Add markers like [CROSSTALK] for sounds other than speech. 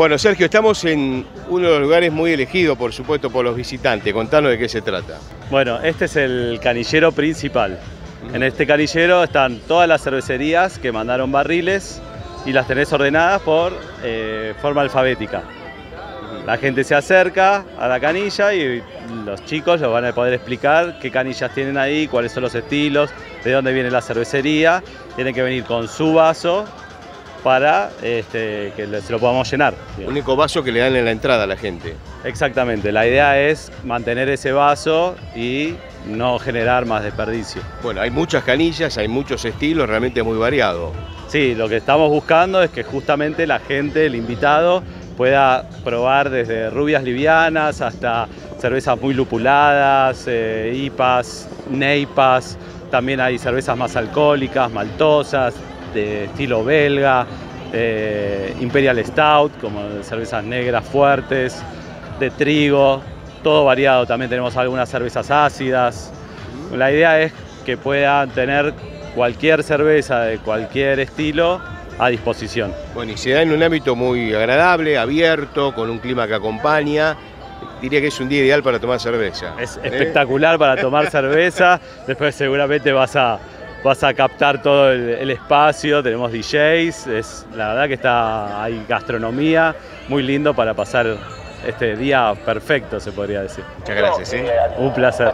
Bueno, Sergio, estamos en uno de los lugares muy elegidos, por supuesto, por los visitantes. Contanos de qué se trata. Bueno, este es el canillero principal. En este canillero están todas las cervecerías que mandaron barriles y las tenés ordenadas por eh, forma alfabética. La gente se acerca a la canilla y los chicos les van a poder explicar qué canillas tienen ahí, cuáles son los estilos, de dónde viene la cervecería. Tienen que venir con su vaso para este, que se lo podamos llenar. Único vaso que le dan en la entrada a la gente. Exactamente, la idea es mantener ese vaso y no generar más desperdicio. Bueno, hay muchas canillas, hay muchos estilos, realmente muy variado. Sí, lo que estamos buscando es que justamente la gente, el invitado, pueda probar desde rubias livianas hasta cervezas muy lupuladas, eh, IPAs, NEIPAs, también hay cervezas más alcohólicas, maltosas, de estilo belga, eh, Imperial Stout, como cervezas negras fuertes, de trigo, todo variado. También tenemos algunas cervezas ácidas. La idea es que puedan tener cualquier cerveza de cualquier estilo a disposición. Bueno, y se da en un ámbito muy agradable, abierto, con un clima que acompaña. Diría que es un día ideal para tomar cerveza. Es ¿eh? espectacular para tomar cerveza. [LAUGHS] Después seguramente vas a vas a captar todo el, espacio, tenemos DJs, es, la verdad que está, hay gastronomía, muy lindo para pasar este día perfecto, se podría decir. Muchas gracias. ¿eh? Un placer.